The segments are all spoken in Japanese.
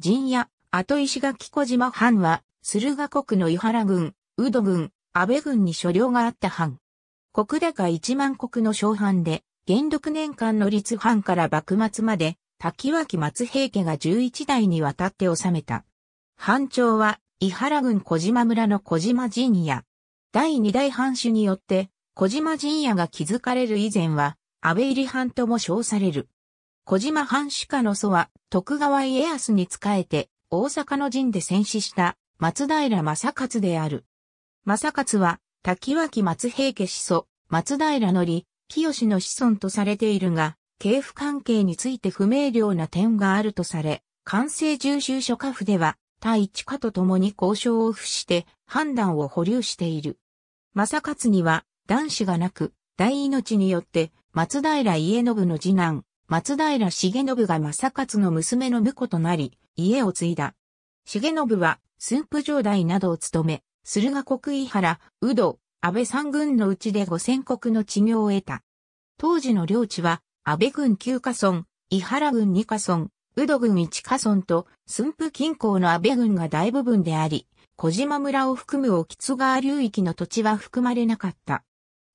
陣屋、後石垣小島藩は、駿河国の伊原郡、宇土郡、安倍郡に所領があった藩。国高一万国の小藩で、元禄年間の立藩から幕末まで、滝脇松平家が11代にわたって治めた。藩長は、伊原郡小島村の小島陣屋。第二代藩主によって、小島陣屋が築かれる以前は、安倍入藩とも称される。小島藩主家の祖は、徳川家康に仕えて、大阪の陣で戦死した松平正勝である。正勝は、滝脇松平家始祖、松平のり、清の子孫とされているが、系譜関係について不明瞭な点があるとされ、完成重修書家府では、対一家と共に交渉を付して判断を保留している。正勝には男子がなく、大命によって松平家信の次男、松平重信が正勝の娘の婿となり、家を継いだ。重信は駿府城代などを務め、駿河国井原、宇土、安倍三軍のうちで五千国の地業を得た。当時の領地は、安倍軍九下村、伊原軍二下村、宇土軍一下村と、駿府近郊の安倍軍が大部分であり、小島村を含む沖津川流域の土地は含まれなかった。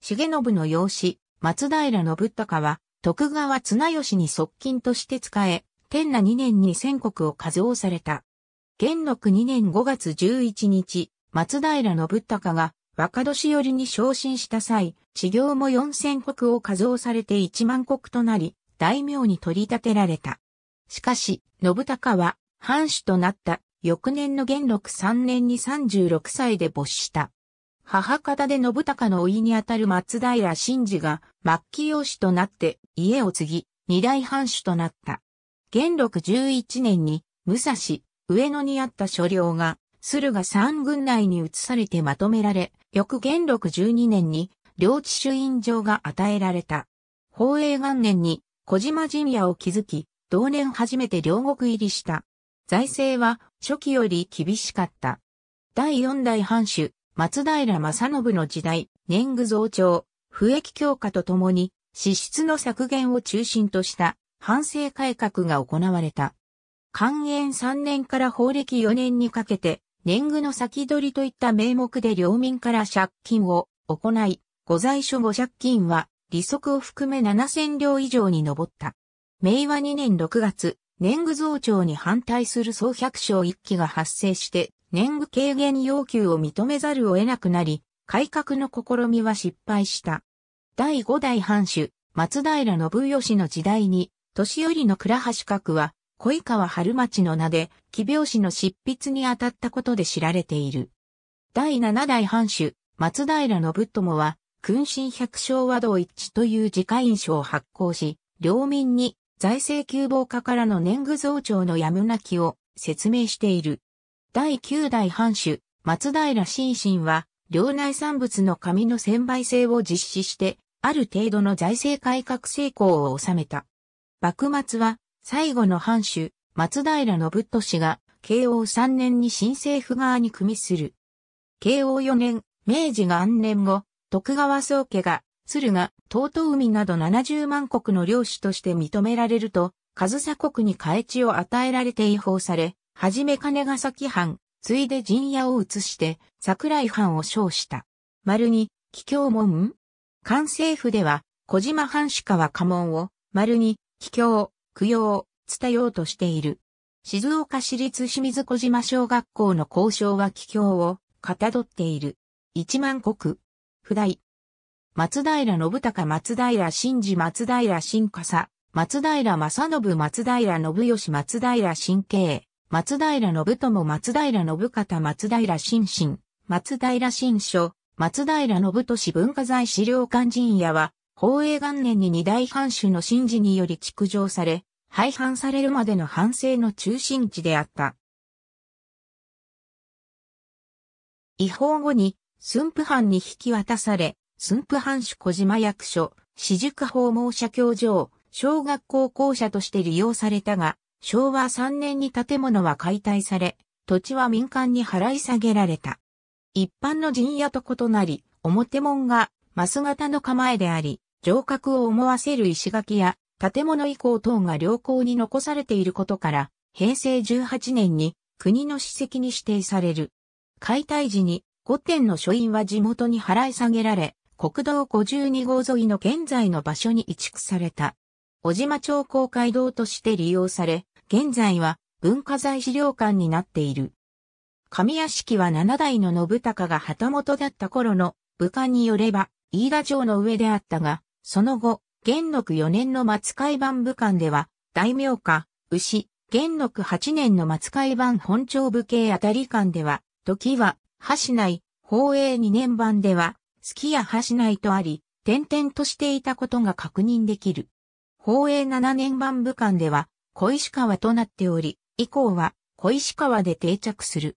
重信の養子、松平信孝は、徳川綱吉に側近として使え、天那2年に戦国を数応された。元禄2年5月11日、松平信孝が若年寄りに昇進した際、地行も4000国を数応されて1万国となり、大名に取り立てられた。しかし、信孝は、藩主となった翌年の元禄3年に36歳で没した。母方で信孝の甥にあたる松平真治が末期養子となって家を継ぎ、二代藩主となった。元禄11年に、武蔵、上野にあった所領が駿河三軍内に移されてまとめられ、翌元禄12年に、領地主院場が与えられた。宝永元年に、小島陣屋を築き、同年初めて両国入りした。財政は初期より厳しかった。第四代藩主、松平正信の時代、年貢増長、不益強化とともに、支出の削減を中心とした反政改革が行われた。寛延3年から法暦4年にかけて、年貢の先取りといった名目で領民から借金を行い、御在所御借金は利息を含め7000両以上に上った。明和2年6月、年貢増長に反対する総百姓一揆が発生して、年貢軽減要求を認めざるを得なくなり、改革の試みは失敗した。第5代藩主、松平信義の時代に、年寄りの倉橋閣は、小井川春町の名で、奇拍子の執筆に当たったことで知られている。第7代藩主、松平信友は、君臣百姓和道一致という自家印書を発行し、領民に財政急防化からの年貢増長のやむなきを説明している。第9代藩主、松平新進は、領内産物の紙の専売制を実施して、ある程度の財政改革成功を収めた。幕末は最後の藩主、松平信俊が慶応3年に新政府側に組みする。慶応4年、明治元年後、徳川宗家が、鶴が、東海など70万国の領主として認められると、上総国に改地を与えられて違法され、はじめ金ヶ崎藩、ついで陣屋を移して、桜井藩を称した。丸に、帰郷門関政府では、小島藩主家は家紋を、丸に、帰郷、供養、伝えようとしている。静岡市立清水小島小学校の交渉は帰郷を、かたどっている。一万国。不大。松平信孝松平真治松平新笠、松平正信松平信義松平新慶、松平信友松平信方松平新進、松平新書、松平信俊文化財資料館陣屋は、宝永元年に二大藩主の神事により築城され、廃藩されるまでの藩政の中心地であった。違法後に、駿府藩に引き渡され、駿府藩主小島役所、私塾訪問者教場、小学校校舎として利用されたが、昭和3年に建物は解体され、土地は民間に払い下げられた。一般の陣屋と異なり、表門がマス型の構えであり、城郭を思わせる石垣や建物以降等が良好に残されていることから、平成18年に国の史跡に指定される。解体時に御殿の書院は地元に払い下げられ、国道52号沿いの現在の場所に移築された。小島町公会堂として利用され、現在は文化財資料館になっている。上屋敷は七代の信孝が旗本だった頃の部下によれば、飯田城の上であったが、その後、元禄4年の松海番部官では、大名家、牛、元禄8年の松海番本庁部系あたり官では、時は、橋内、宝永2年版では、好きや橋内とあり、点々としていたことが確認できる。宝永7年版部官では、小石川となっており、以降は小石川で定着する。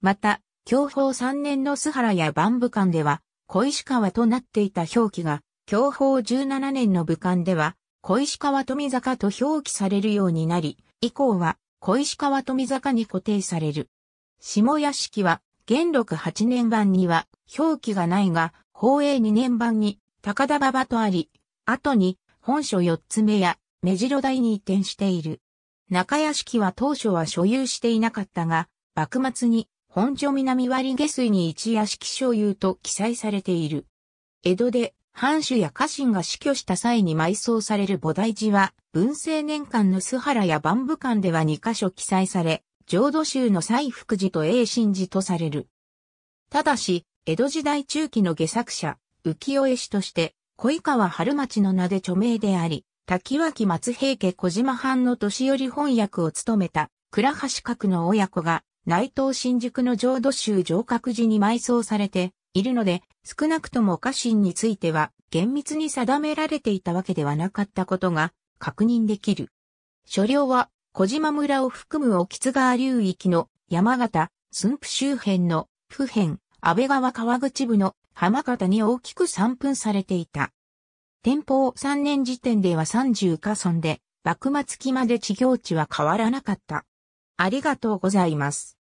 また、享保3年の須原や万部間では、小石川となっていた表記が、享保17年の部間では、小石川富坂と表記されるようになり、以降は小石川富坂に固定される。下屋敷は、元禄8年版には表記がないが、宝永2年版に高田馬場とあり、後に本書4つ目や目白台に移転している。中屋敷は当初は所有していなかったが、幕末に本所南割下水に一屋敷所有と記載されている。江戸で藩主や家臣が死去した際に埋葬される菩提寺は、文政年間の須原や万部館では2カ所記載され、浄土宗の西福寺と永神寺とされる。ただし、江戸時代中期の下作者、浮世絵師として、小井川春町の名で著名であり、滝脇松平家小島藩の年寄り翻訳を務めた、倉橋閣の親子が、内藤新宿の浄土宗上覚寺に埋葬されているので、少なくとも家臣については厳密に定められていたわけではなかったことが確認できる。所領は小島村を含む沖津川流域の山形、駿府周辺の府辺、安倍川川口部の浜方に大きく散分されていた。天保3年時点では30カ村で、幕末期まで地業地は変わらなかった。ありがとうございます。